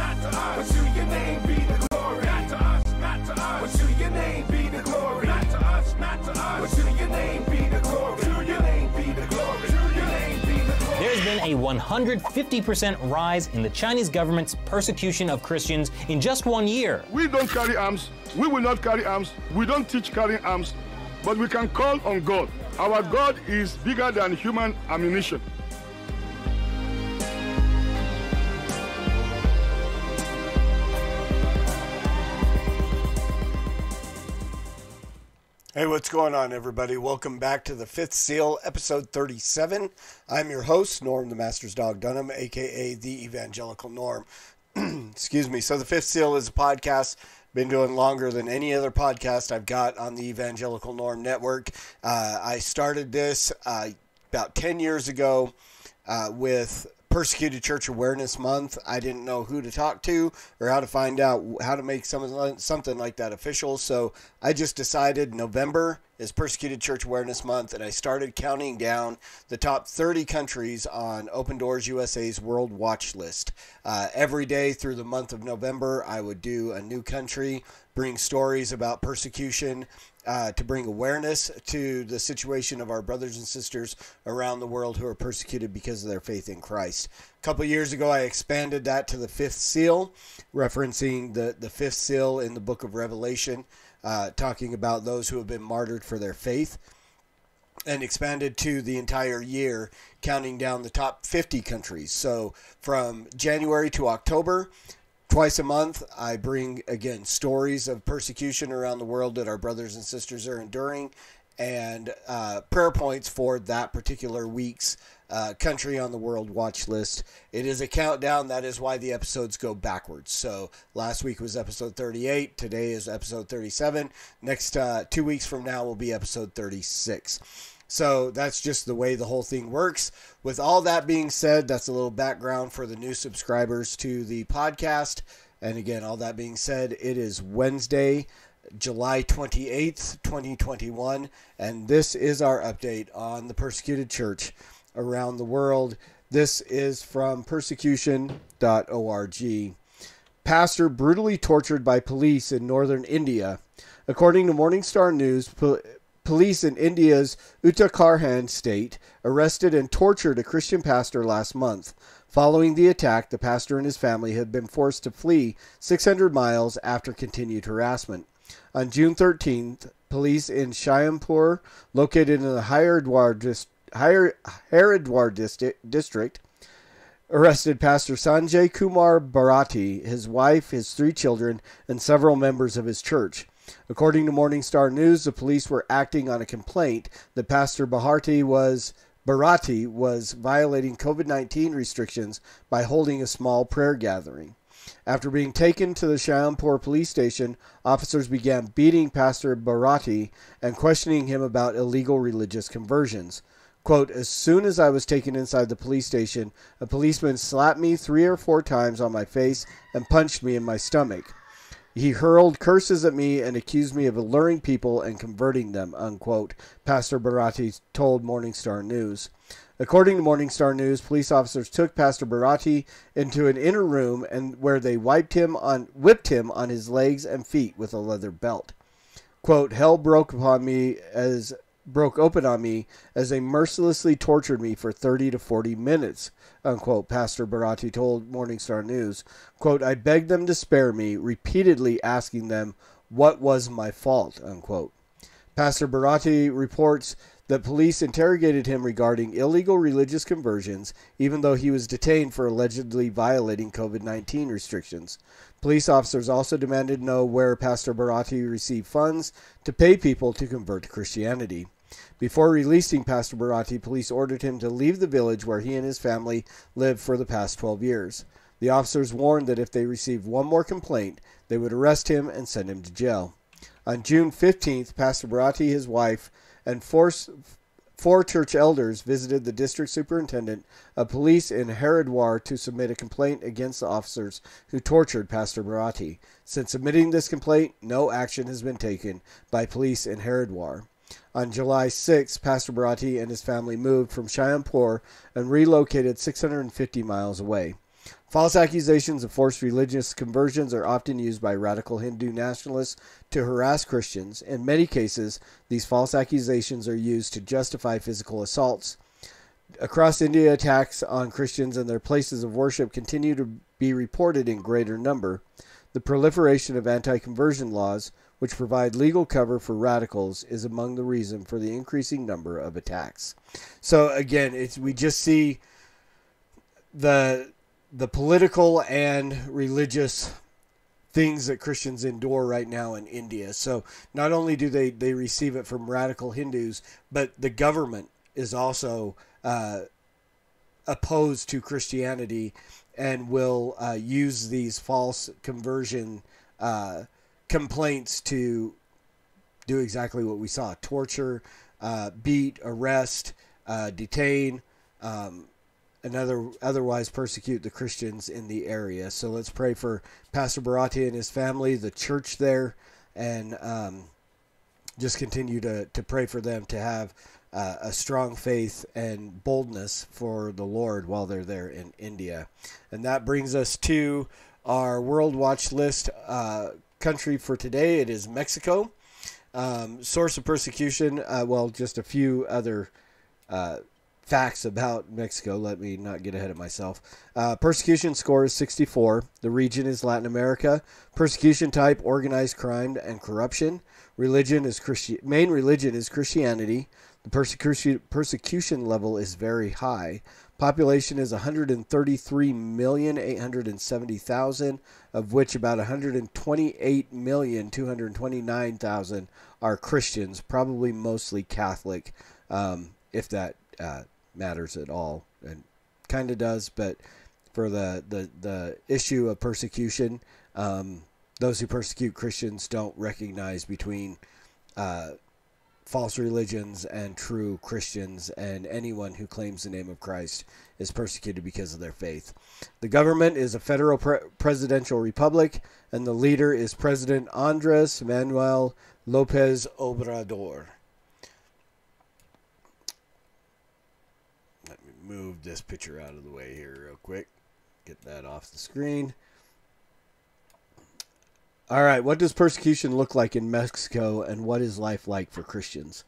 not to us. But to your name be the glory, not to us, not to us. But to your name be the glory, not to us, not to us. But to your name be the glory, to your name be the glory, to your name be the glory. There's been a 150% rise in the Chinese government's persecution of Christians in just one year. We don't carry arms. We will not carry arms. We don't teach carrying arms. But we can call on God. Our God is bigger than human ammunition. Hey, what's going on, everybody? Welcome back to the Fifth Seal, episode 37. I'm your host, Norm the Master's Dog Dunham, aka the Evangelical Norm. Excuse me. So, the Fifth Seal is a podcast. Been doing longer than any other podcast I've got on the Evangelical Norm Network. Uh, I started this uh, about 10 years ago uh, with Persecuted Church Awareness Month. I didn't know who to talk to or how to find out how to make some, something like that official. So I just decided November is Persecuted Church Awareness Month, and I started counting down the top 30 countries on Open Doors USA's World Watch List. Uh, every day through the month of November, I would do a new country, bring stories about persecution uh, to bring awareness to the situation of our brothers and sisters around the world who are persecuted because of their faith in Christ. A couple years ago, I expanded that to the fifth seal, referencing the, the fifth seal in the book of Revelation, uh, talking about those who have been martyred for their faith. And expanded to the entire year, counting down the top 50 countries. So from January to October, Twice a month, I bring again stories of persecution around the world that our brothers and sisters are enduring, and uh, prayer points for that particular week's uh, country on the world watch list. It is a countdown. That is why the episodes go backwards. So last week was episode 38. Today is episode 37. Next uh, two weeks from now will be episode 36. So that's just the way the whole thing works. With all that being said, that's a little background for the new subscribers to the podcast. And again, all that being said, it is Wednesday, July 28th, 2021. And this is our update on the persecuted church around the world. This is from persecution.org. Pastor brutally tortured by police in northern India. According to Morningstar News, Police in India's Uttarakhand state arrested and tortured a Christian pastor last month. Following the attack, the pastor and his family had been forced to flee 600 miles after continued harassment. On June 13th, police in Shyampur, located in the Haridwar, dis- Haridwar district, arrested Pastor Sanjay Kumar Bharati, his wife, his three children, and several members of his church. According to Morningstar News, the police were acting on a complaint that Pastor Bharati was Bharati was violating COVID-19 restrictions by holding a small prayer gathering. After being taken to the Shyampur police station, officers began beating Pastor Bharati and questioning him about illegal religious conversions. Quote, as soon as I was taken inside the police station, a policeman slapped me three or four times on my face and punched me in my stomach. He hurled curses at me and accused me of alluring people and converting them, unquote, Pastor Bharati told Morningstar News. According to Morningstar News, police officers took Pastor Bharati into an inner room and where they wiped him on whipped him on his legs and feet with a leather belt. Quote, Hell broke upon me as broke open on me as they mercilessly tortured me for 30 to 40 minutes, unquote, Pastor Bharati told Morningstar News. Quote, I begged them to spare me, repeatedly asking them what was my fault, unquote. Pastor Bharati reports that police interrogated him regarding illegal religious conversions, even though he was detained for allegedly violating COVID 19 restrictions. Police officers also demanded to know where Pastor Bharati received funds to pay people to convert to Christianity. Before releasing Pastor Bharati, police ordered him to leave the village where he and his family lived for the past 12 years. The officers warned that if they received one more complaint, they would arrest him and send him to jail. On June 15th, Pastor Bharati, his wife, and four, four church elders visited the district superintendent of police in Haridwar to submit a complaint against the officers who tortured Pastor Bharati. Since submitting this complaint, no action has been taken by police in Haridwar. On July 6, Pastor Bharati and his family moved from Shyampur and relocated 650 miles away. False accusations of forced religious conversions are often used by radical Hindu nationalists to harass Christians. In many cases, these false accusations are used to justify physical assaults. Across India, attacks on Christians and their places of worship continue to be reported in greater number. The proliferation of anti conversion laws, which provide legal cover for radicals, is among the reason for the increasing number of attacks. So again, it's we just see the the political and religious things that Christians endure right now in India. So not only do they, they receive it from radical Hindus, but the government is also uh, opposed to Christianity and will uh, use these false conversion uh, complaints to do exactly what we saw torture, uh, beat, arrest, uh, detain. Um, and other, otherwise persecute the Christians in the area. So let's pray for Pastor Bharati and his family, the church there, and um, just continue to, to pray for them to have uh, a strong faith and boldness for the Lord while they're there in India. And that brings us to our World Watch List uh, country for today. It is Mexico. Um, source of persecution, uh, well, just a few other uh, facts about Mexico. Let me not get ahead of myself. Uh, persecution score is 64. The region is Latin America. Persecution type organized crime and corruption. Religion is Christi- main religion is Christianity. The persecution persecution level is very high. Population is 133,870,000, of which about 128,229,000 are Christians, probably mostly Catholic, um, if that uh, matters at all, and kind of does. But for the the the issue of persecution, um, those who persecute Christians don't recognize between uh, false religions and true Christians, and anyone who claims the name of Christ is persecuted because of their faith. The government is a federal pre- presidential republic, and the leader is President Andres Manuel Lopez Obrador. Let me move this picture out of the way here, real quick. Get that off the screen. All right, what does persecution look like in Mexico and what is life like for Christians?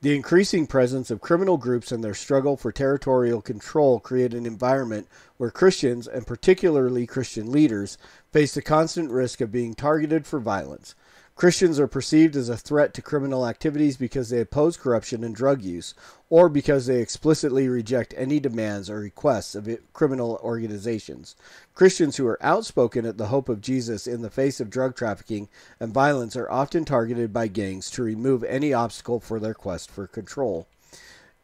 The increasing presence of criminal groups and their struggle for territorial control create an environment where Christians, and particularly Christian leaders, face the constant risk of being targeted for violence. Christians are perceived as a threat to criminal activities because they oppose corruption and drug use, or because they explicitly reject any demands or requests of criminal organizations. Christians who are outspoken at the hope of Jesus in the face of drug trafficking and violence are often targeted by gangs to remove any obstacle for their quest for control.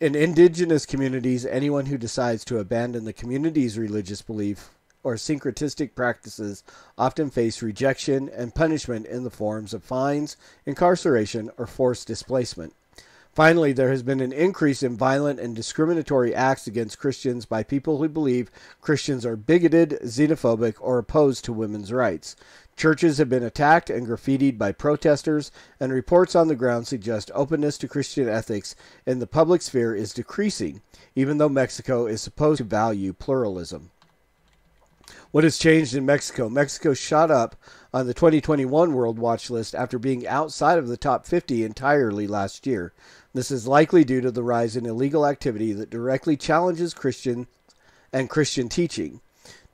In indigenous communities, anyone who decides to abandon the community's religious belief or syncretistic practices often face rejection and punishment in the forms of fines, incarceration, or forced displacement. Finally, there has been an increase in violent and discriminatory acts against Christians by people who believe Christians are bigoted, xenophobic, or opposed to women's rights. Churches have been attacked and graffitied by protesters, and reports on the ground suggest openness to Christian ethics in the public sphere is decreasing, even though Mexico is supposed to value pluralism. What has changed in Mexico? Mexico shot up on the 2021 World Watch list after being outside of the top 50 entirely last year. This is likely due to the rise in illegal activity that directly challenges Christian and Christian teaching.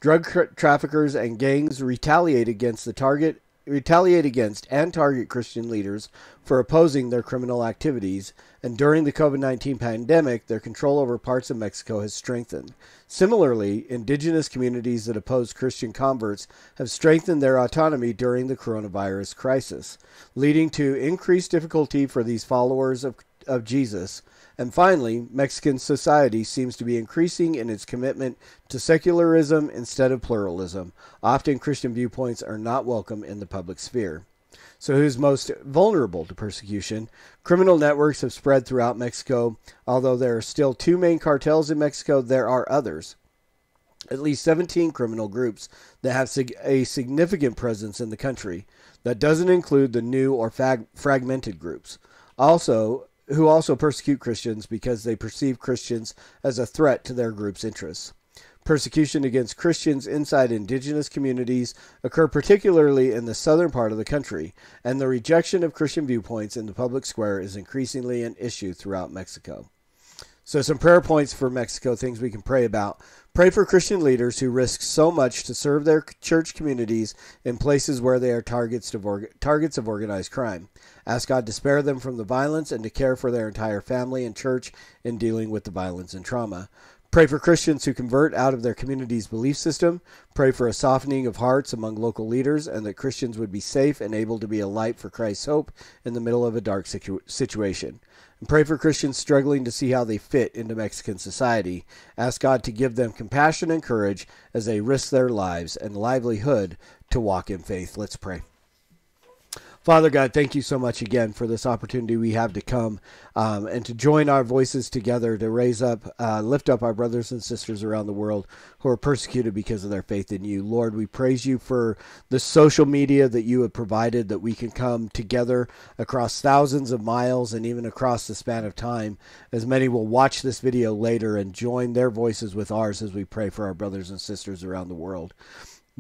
Drug tra- traffickers and gangs retaliate against the target retaliate against and target Christian leaders for opposing their criminal activities, and during the COVID 19 pandemic, their control over parts of Mexico has strengthened. Similarly, indigenous communities that oppose Christian converts have strengthened their autonomy during the coronavirus crisis, leading to increased difficulty for these followers of, of Jesus. And finally, Mexican society seems to be increasing in its commitment to secularism instead of pluralism. Often, Christian viewpoints are not welcome in the public sphere. So, who's most vulnerable to persecution? Criminal networks have spread throughout Mexico. Although there are still two main cartels in Mexico, there are others. At least 17 criminal groups that have a significant presence in the country. That doesn't include the new or fag- fragmented groups. Also, who also persecute Christians because they perceive Christians as a threat to their group's interests. Persecution against Christians inside indigenous communities occur particularly in the southern part of the country, and the rejection of Christian viewpoints in the public square is increasingly an issue throughout Mexico. So, some prayer points for Mexico, things we can pray about. Pray for Christian leaders who risk so much to serve their church communities in places where they are targets of, targets of organized crime. Ask God to spare them from the violence and to care for their entire family and church in dealing with the violence and trauma. Pray for Christians who convert out of their community's belief system. Pray for a softening of hearts among local leaders and that Christians would be safe and able to be a light for Christ's hope in the middle of a dark situ- situation. And pray for Christians struggling to see how they fit into Mexican society. Ask God to give them compassion and courage as they risk their lives and livelihood to walk in faith. Let's pray. Father God, thank you so much again for this opportunity we have to come um, and to join our voices together to raise up, uh, lift up our brothers and sisters around the world who are persecuted because of their faith in you. Lord, we praise you for the social media that you have provided that we can come together across thousands of miles and even across the span of time, as many will watch this video later and join their voices with ours as we pray for our brothers and sisters around the world.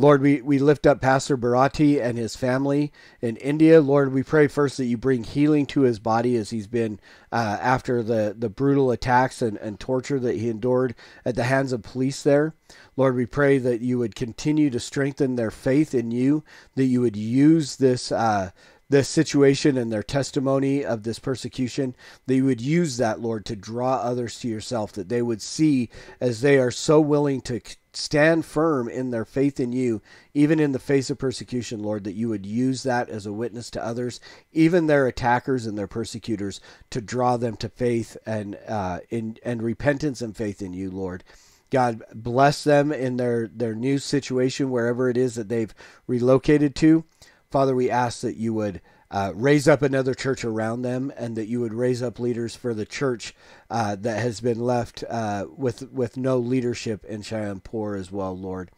Lord, we, we lift up Pastor Bharati and his family in India. Lord, we pray first that you bring healing to his body as he's been uh, after the, the brutal attacks and, and torture that he endured at the hands of police there. Lord, we pray that you would continue to strengthen their faith in you, that you would use this. Uh, this situation and their testimony of this persecution, that you would use that, Lord, to draw others to yourself, that they would see as they are so willing to stand firm in their faith in you, even in the face of persecution, Lord, that you would use that as a witness to others, even their attackers and their persecutors, to draw them to faith and uh, in and repentance and faith in you, Lord. God bless them in their their new situation wherever it is that they've relocated to. Father, we ask that you would uh, raise up another church around them, and that you would raise up leaders for the church uh, that has been left uh, with with no leadership in Shyampur as well, Lord.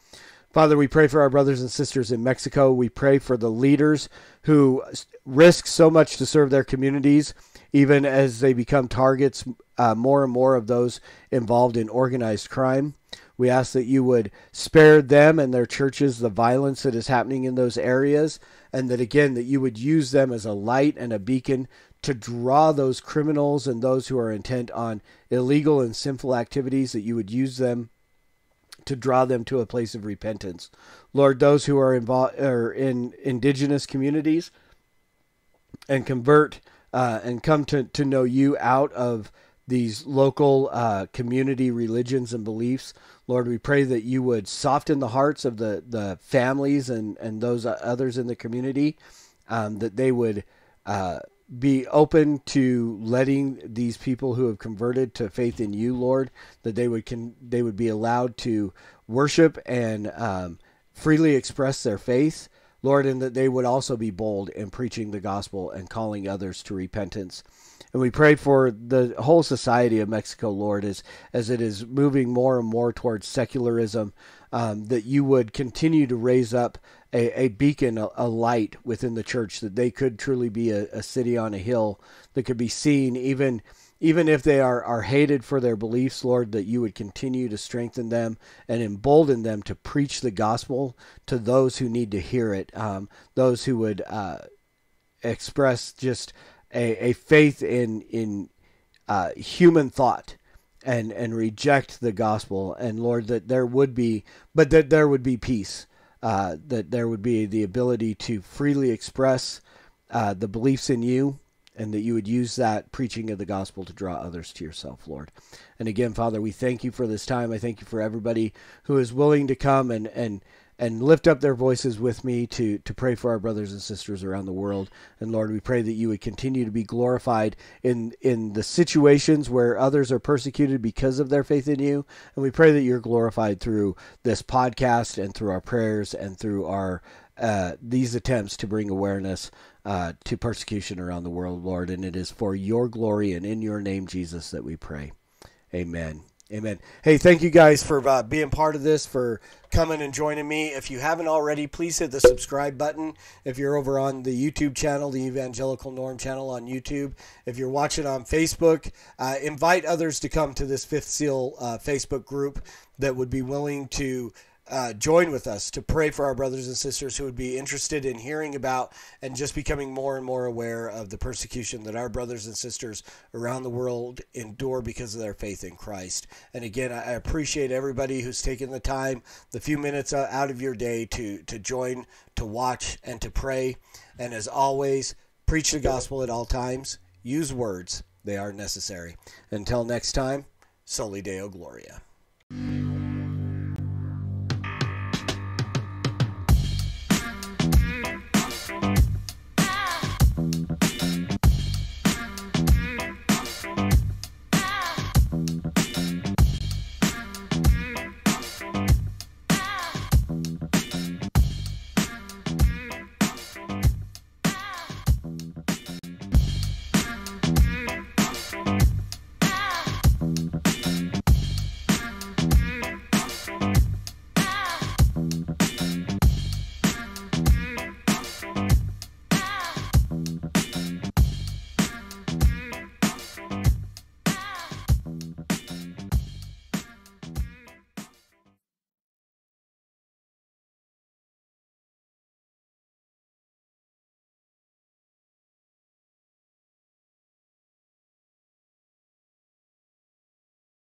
Father, we pray for our brothers and sisters in Mexico. We pray for the leaders who risk so much to serve their communities, even as they become targets uh, more and more of those involved in organized crime. We ask that you would spare them and their churches the violence that is happening in those areas, and that again, that you would use them as a light and a beacon to draw those criminals and those who are intent on illegal and sinful activities, that you would use them to draw them to a place of repentance. Lord, those who are involved are in indigenous communities and convert uh, and come to, to know you out of these local uh, community religions and beliefs. Lord, we pray that you would soften the hearts of the, the families and, and those others in the community, um, that they would uh, be open to letting these people who have converted to faith in you, Lord, that they would can they would be allowed to worship and um, freely express their faith, Lord, and that they would also be bold in preaching the gospel and calling others to repentance. And we pray for the whole society of Mexico, Lord, as, as it is moving more and more towards secularism, um, that you would continue to raise up a, a beacon, a, a, light within the church, that they could truly be a, a city on a hill that could be seen even even if they are, are hated for their beliefs, Lord, that you would continue to strengthen them and embolden them to preach the gospel to those who need to hear it, um, those who would uh, express just a, a faith in in uh, human thought and and reject the gospel. And lord that there would be but that there would be peace uh, that there would be the ability to freely express uh, the beliefs in you and that you would use that preaching of the gospel to draw others to yourself lord. And again father we thank you for this time. I thank you for everybody who is willing to come and and and lift up their voices with me to, to pray for our brothers and sisters around the world. And Lord, we pray that you would continue to be glorified in, in the situations where others are persecuted because of their faith in you. And we pray that you're glorified through this podcast and through our prayers and through our uh, these attempts to bring awareness uh, to persecution around the world, Lord. And it is for your glory and in your name, Jesus, that we pray. Amen. Amen. Hey, thank you guys for uh, being part of this, for coming and joining me. If you haven't already, please hit the subscribe button. If you're over on the YouTube channel, the Evangelical Norm channel on YouTube, if you're watching on Facebook, uh, invite others to come to this Fifth Seal uh, Facebook group that would be willing to uh, join with us to pray for our brothers and sisters who would be interested in hearing about and just becoming more and more aware of the persecution that our brothers and sisters around the world endure because of their faith in Christ. And again, I appreciate everybody who's taken the time, the few minutes uh, out of your day to to join, to watch, and to pray. And as always, preach the gospel at all times. Use words; they are necessary. Until next time, Soli Deo Gloria.